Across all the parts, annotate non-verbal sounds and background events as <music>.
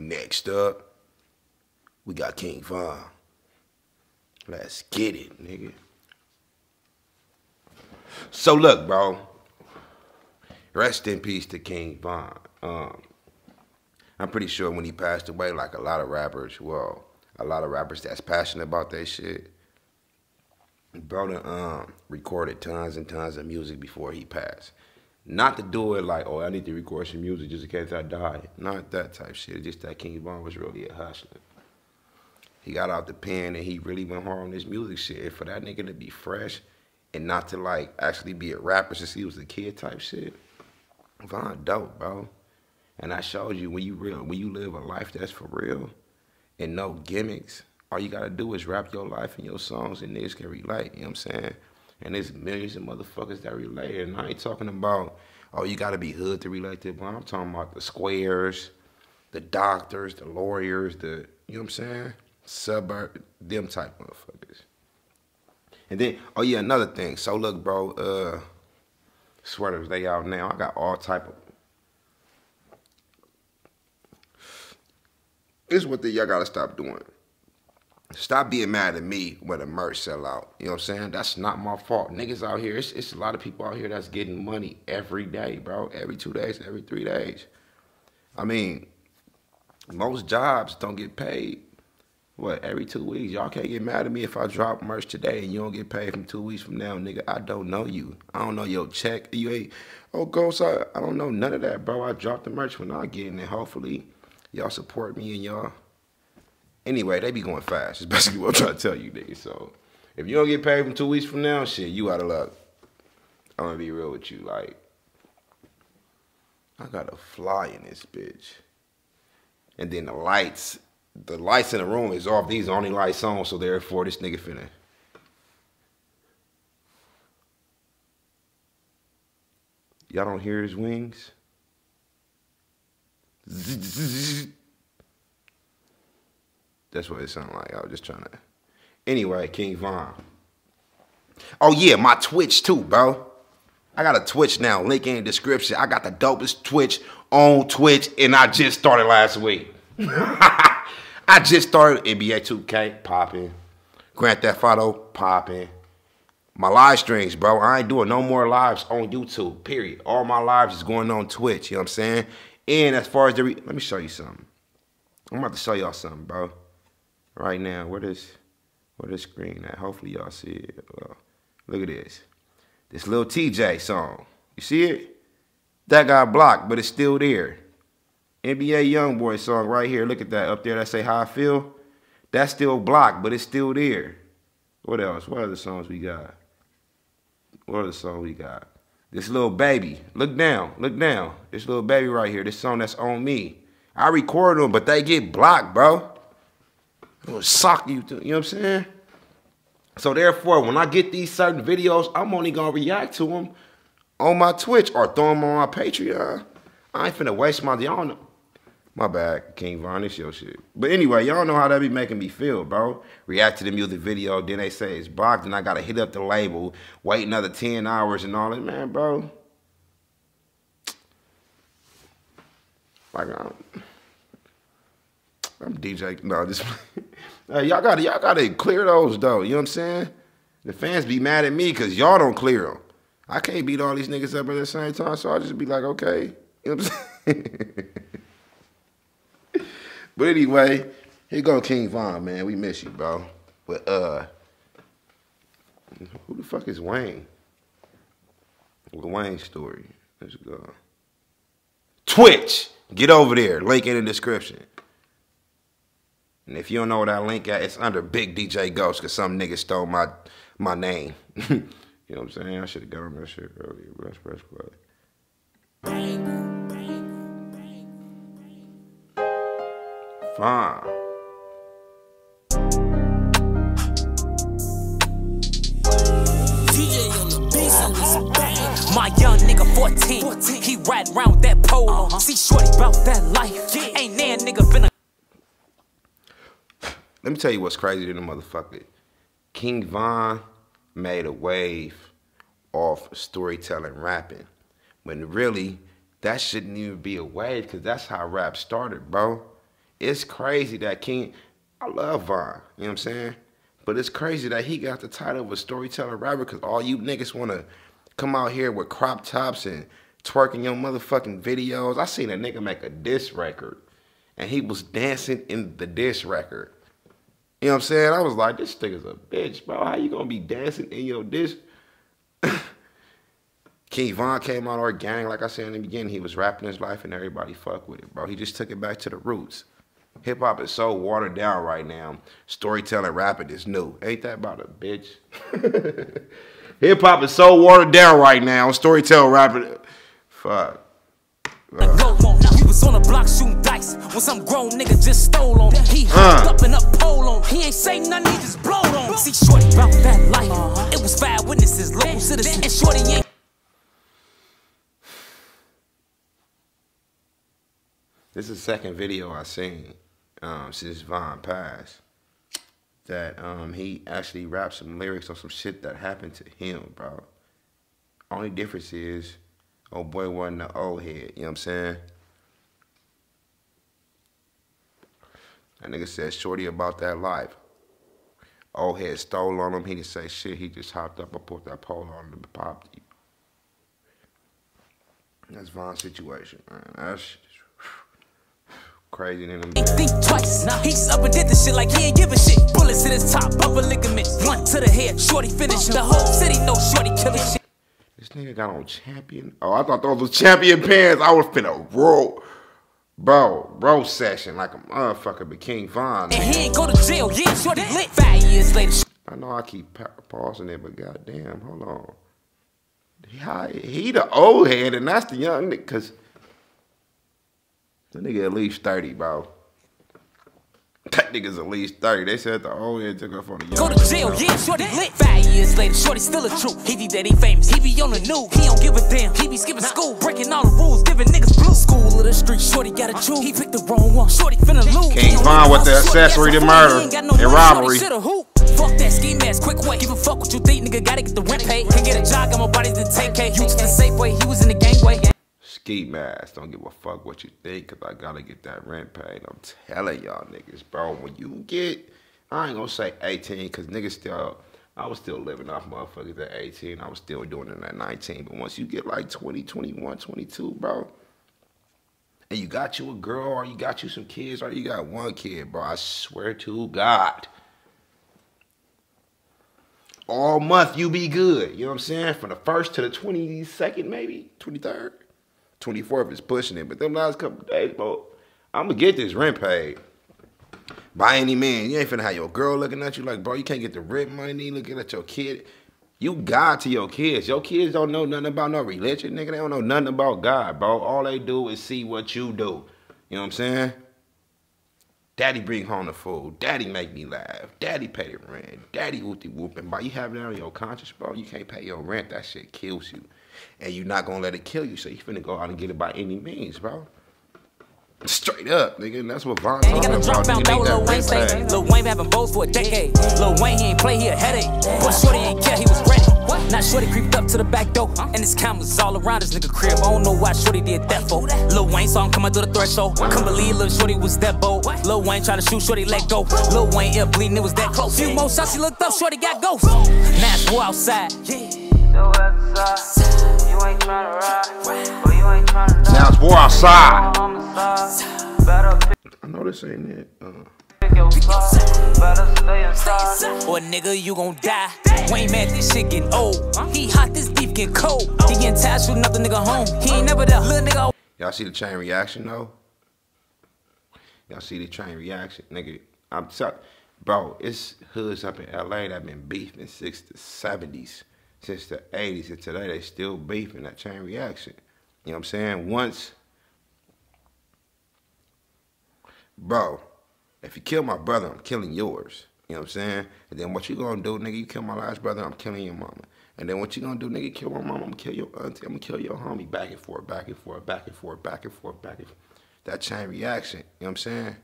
Next up, we got King Von. Let's get it, nigga. So look, bro. Rest in peace to King Von. Um, I'm pretty sure when he passed away, like a lot of rappers, well, a lot of rappers that's passionate about that shit, bro, um, recorded tons and tons of music before he passed. Not to do it like, oh, I need to record some music just in case I die. Not that type shit. Just that King Von was really a hustler. He got out the pen and he really went hard on this music shit. And for that nigga to be fresh and not to like actually be a rapper since he was a kid type shit, Von dope, bro. And I showed you when you real when you live a life that's for real and no gimmicks, all you gotta do is rap your life and your songs and niggas can relate, you know what I'm saying? And there's millions of motherfuckers that relate. And I ain't talking about, oh, you gotta be hood to relate to, but I'm talking about the squares, the doctors, the lawyers, the, you know what I'm saying? Suburb, them type motherfuckers. And then, oh yeah, another thing. So look, bro, uh, sweaters, they out now. I got all type of This is what the, y'all gotta stop doing. Stop being mad at me when the merch sell out. You know what I'm saying? That's not my fault. Niggas out here, it's, it's a lot of people out here that's getting money every day, bro. Every two days, every three days. I mean, most jobs don't get paid, what, every two weeks. Y'all can't get mad at me if I drop merch today and you don't get paid from two weeks from now, nigga. I don't know you. I don't know your check. You ain't, oh, Ghost, I, I don't know none of that, bro. I dropped the merch when I get in it. Hopefully, y'all support me and y'all Anyway, they be going fast. It's basically what I'm trying to tell you, nigga. So if you don't get paid from two weeks from now, shit, you out of luck. I'm gonna be real with you. Like, I got a fly in this bitch. And then the lights, the lights in the room is off. These only lights on, so therefore this nigga finna. Y'all don't hear his wings? That's what it sounded like. I was just trying to. Anyway, King Von. Oh yeah, my Twitch too, bro. I got a Twitch now. Link in the description. I got the dopest Twitch on Twitch, and I just started last week. <laughs> I just started NBA 2K popping, Grand Theft Auto popping. My live streams, bro. I ain't doing no more lives on YouTube. Period. All my lives is going on Twitch. You know what I'm saying? And as far as the, let me show you something. I'm about to show y'all something, bro right now. Where this, where this screen at? Hopefully y'all see it. Well, look at this. This little TJ song. You see it? That got blocked, but it's still there. NBA Youngboy song right here. Look at that up there. That say how I feel. That's still blocked, but it's still there. What else? What other songs we got? What other song we got? This little baby. Look down. Look down. This little baby right here. This song that's on me. I record them, but they get blocked, bro. I'm gonna sock you to, you know what I'm saying? So therefore, when I get these certain videos, I'm only gonna react to them on my Twitch or throw them on my Patreon. I ain't finna waste my, y'all know. My bad, King Von, it's your shit. But anyway, y'all know how that be making me feel, bro. React to the music video, then they say it's blocked, and I gotta hit up the label, wait another 10 hours and all that. Man, bro. Like, I'm, I'm DJ. No, just <laughs> hey, y'all gotta y'all gotta clear those though. You know what I'm saying? The fans be mad at me because y'all don't clear them. I can't beat all these niggas up at the same time, so I'll just be like, okay. You know what I'm saying? <laughs> but anyway, here go King Von, man. We miss you, bro. But uh who the fuck is Wayne? The Wayne story. Let's go. Twitch. Get over there. Link in the description. And if you don't know where that link at, it's under Big DJ Ghost because some nigga stole my my name. <laughs> you know what I'm saying? I should have done that shit earlier. Let's press play. Fine. My young nigga 14, 14. he ride around that pole. Uh -huh. See shorty about that life. Yeah. Ain't there nigga finna let me tell you what's crazy to the motherfucker. King Von made a wave off storytelling rapping. When really, that shouldn't even be a wave because that's how rap started, bro. it's crazy that King, I love Von, you know what I'm saying? But it's crazy that he got the title of a storyteller rapper because all you niggas want to come out here with crop tops and twerking your motherfucking videos. I seen a nigga make a diss record and he was dancing in the diss record. You know what I'm saying? I was like, this nigga's a bitch, bro. How you gonna be dancing in your dish? <laughs> King Von came out our gang, like I said in the beginning, he was rapping his life and everybody fuck with it, bro. He just took it back to the roots. Hip hop is so watered down right now. Storytelling, rapping is new. Ain't that about a bitch? <laughs> Hip hop is so watered down right now. Storytelling, rapping, fuck. Uh. We was on the block shooting dice when some grown nigga just stole on. He uh. up and up pole on. He ain't say nothing, he just blowed on. See, shorty about that life. Uh-huh. It was five witnesses, local citizens, and shorty ain't. This is the second video I seen um, since Von passed. That um, he actually rapped some lyrics on some shit that happened to him, bro. Only difference is, oh boy wasn't the old head. You know what I'm saying? That nigga said shorty about that life. Old head stole on him. He didn't say shit. He just hopped up and put that pole on him and popped you. That's Von's situation, man. That's <sighs> crazy than him. Think twice. Nah, he's up and did the shit like he ain't give a shit. Bullets in his top, bumper ligament. One to the head, shorty finish. The whole city No shorty killing shit. This nigga got on champion. Oh, I thought those was champion pants. I was finna roll. Bro, bro session like a motherfucker, but King Von. And he ain't go to jail, yeah, shorty lit. Five years later. I know I keep pausing it, but goddamn, hold on. He, he the old head, and that's the young nigga, because the nigga at least 30, bro. That nigga's at least 30. They said the old head took off on the young. Go to jail, yeah, shorty lit. Five years later, shorty still a truth. He be dead, he famous. He be on the news. He don't give a damn. He be skipping school, breaking all the rules, giving niggas blue. School of the street, shorty got a choose. He picked the wrong one. Shorty finna lose. King Von with the accessory to murder and robbery. Fuck that ski mask, quick way. Give a fuck what you think, nigga. Gotta get the rent paid. Can't get a job, got my body to take K. You to the safe way, he was in the. Ski mask, don't give a fuck what you think, cause I gotta get that rent paid. I'm telling y'all niggas, bro, when you get, I ain't gonna say 18, cause niggas still, I was still living off motherfuckers at 18. I was still doing it at 19. But once you get like 20, 21, 22, bro, and you got you a girl or you got you some kids or you got one kid, bro, I swear to God, all month you be good. You know what I'm saying? From the first to the 22nd, maybe, 23rd. 24th is pushing it. But them last couple days, bro, I'm gonna get this rent paid. By any means. You ain't finna have your girl looking at you like, bro, you can't get the rent money looking at your kid. You God to your kids. Your kids don't know nothing about no religion, nigga. They don't know nothing about God, bro. All they do is see what you do. You know what I'm saying? Daddy bring home the food. Daddy make me laugh. Daddy pay the rent. Daddy whoopty whooping. But you have that on your conscience, bro. You can't pay your rent. That shit kills you and you're not gonna let it kill you. So you finna go out and get it by any means, bro. Straight up, nigga, and that's what Von talking about. Drop out, that Lil Wayne say. Lil Wayne been having bows for a decade. Lil Wayne, he ain't play, he a headache. But Shorty ain't care, he was ready. Now Shorty creeped up to the back door, and his cameras all around his nigga crib. I don't know why Shorty did that for. Lil Wayne saw him coming through the threshold. Couldn't believe Lil Shorty was that bold. Lil Wayne tried to shoot Shorty, let go. Lil Wayne ear bleeding, it was that close. Few more shots, he looked up, Shorty got ghost. Now it's war outside. Yeah. Now it's war outside. I know this ain't it. Uh. Or nigga, you gon' die. Wayne mad, this shit getting old. He hot, this beef get cold. He getting tired shooting up the nigga home. He ain't never there, little nigga. Y'all see the chain reaction though? Y'all see the chain reaction, nigga? I'm sorry, bro. It's hoods up in LA that been beefing since the 70s since the 80s and today they still beefing that chain reaction. You know what I'm saying? Once, bro, if you kill my brother, I'm killing yours. You know what I'm saying? And then what you gonna do, nigga, you kill my last brother, I'm killing your mama. And then what you gonna do, nigga, kill my mama, I'm gonna kill your auntie, I'm gonna kill your homie, back and forth, back and forth, back and forth, back and forth, back and forth. That chain reaction, you know what I'm saying?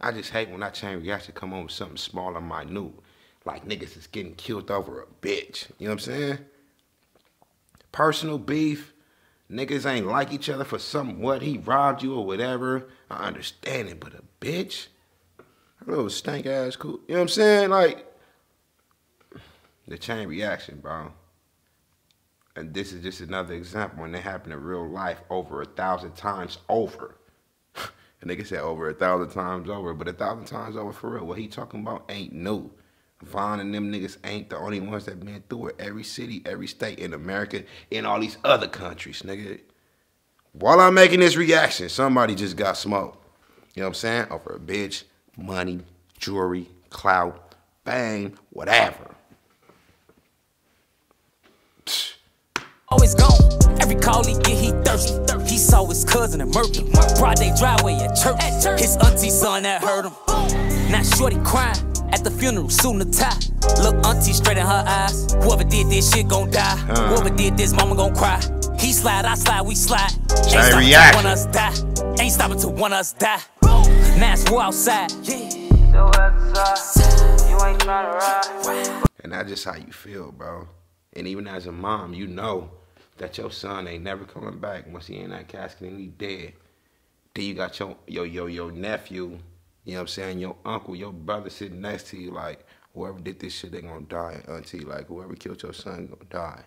I just hate when that chain reaction come on with something small and minute like niggas is getting killed over a bitch. You know what I'm saying? Personal beef, Niggas ain't like each other for some what he robbed you or whatever. I understand it, but a bitch, a little stank ass cool. You know what I'm saying? Like the chain reaction, bro. And this is just another example when it happened in real life over a thousand times over. <laughs> and nigga said over a thousand times over, but a thousand times over for real. What he talking about ain't new. Von and them niggas ain't the only ones that been through it. Every city, every state in America, in all these other countries, nigga. While I'm making this reaction, somebody just got smoked. You know what I'm saying? Over a bitch, money, jewelry, clout, fame, whatever. Oh, Always gone. Every call he get, he thirsty. He saw his cousin in Murphy. Broad day driveway at church. His auntie son that hurt him. Now shorty crying at the funeral, soon to tie. Look auntie straight in her eyes. Whoever did this shit gon' die. Uh. Whoever did this, mama gon' cry. He slide, I slide, we slide. Ain't Chain stopping till reaction. one of us die. Ain't stopping till one of us die. Now it's war outside. Yeah. Still at. You ain't tryna ride. And that's just how you feel, bro. And even as a mom, you know that your son ain't never coming back once he in that casket and he dead. Then you got your your your your nephew, you know what I'm saying, your uncle, your brother sitting next to you like whoever did this shit, they gonna die. Auntie, like whoever killed your son gonna die.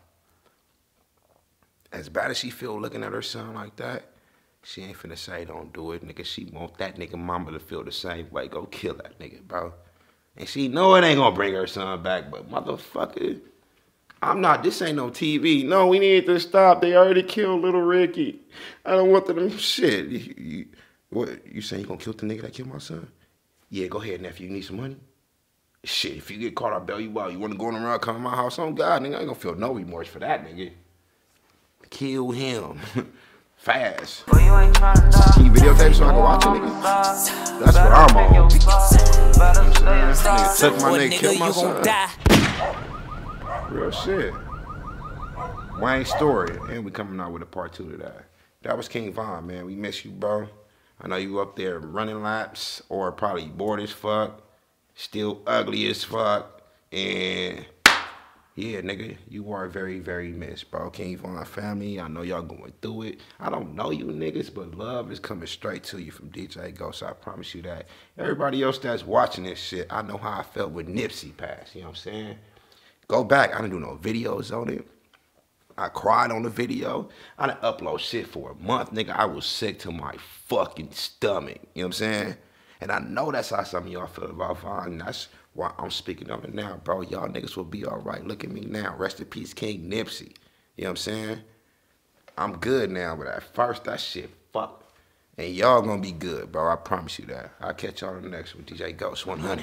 As bad as she feel looking at her son like that, she ain't finna say don't do it, nigga. She want that nigga mama to feel the same way. Go kill that nigga, bro. And she know it ain't gonna bring her son back, but motherfucker, I'm not. This ain't no TV. No, we need to stop. They already killed little Ricky. I don't want them. <laughs> Shit. You, you, what you saying? You gonna kill the nigga that killed my son? Yeah, go ahead, nephew. You need some money? Shit, if you get caught, I'll bail you out. You wanna go on around, come to my house? On God, nigga, I ain't gonna feel no remorse for that, nigga. Kill him. <laughs> Fast. But you ain't. Can you videotape so I can watch it, nigga? That's what I'm on. Better stay Nigga took my nigga, killed my son. die. Real shit. Wayne Story, and we coming out with a part two to that. That was King Von, man. We miss you, bro. I know you up there running laps, or probably bored as fuck, still ugly as fuck, and yeah, nigga, you are very, very missed, bro. King Von family, I know y'all going through it. I don't know you niggas, but love is coming straight to you from DJ Ghost. I promise you that. Everybody else that's watching this shit, I know how I felt with Nipsey passed. You know what I'm saying? Go back. I didn't do no videos on it. I cried on the video. I didn't upload shit for a month, nigga. I was sick to my fucking stomach. You know what I'm saying? And I know that's how some of y'all feel about. And that's why I'm speaking on it now, bro. Y'all niggas will be all right. Look at me now. Rest in peace, King Nipsey. You know what I'm saying? I'm good now, but at first that shit fuck. And y'all gonna be good, bro. I promise you that. I'll catch y'all on the next one. DJ Ghost 100.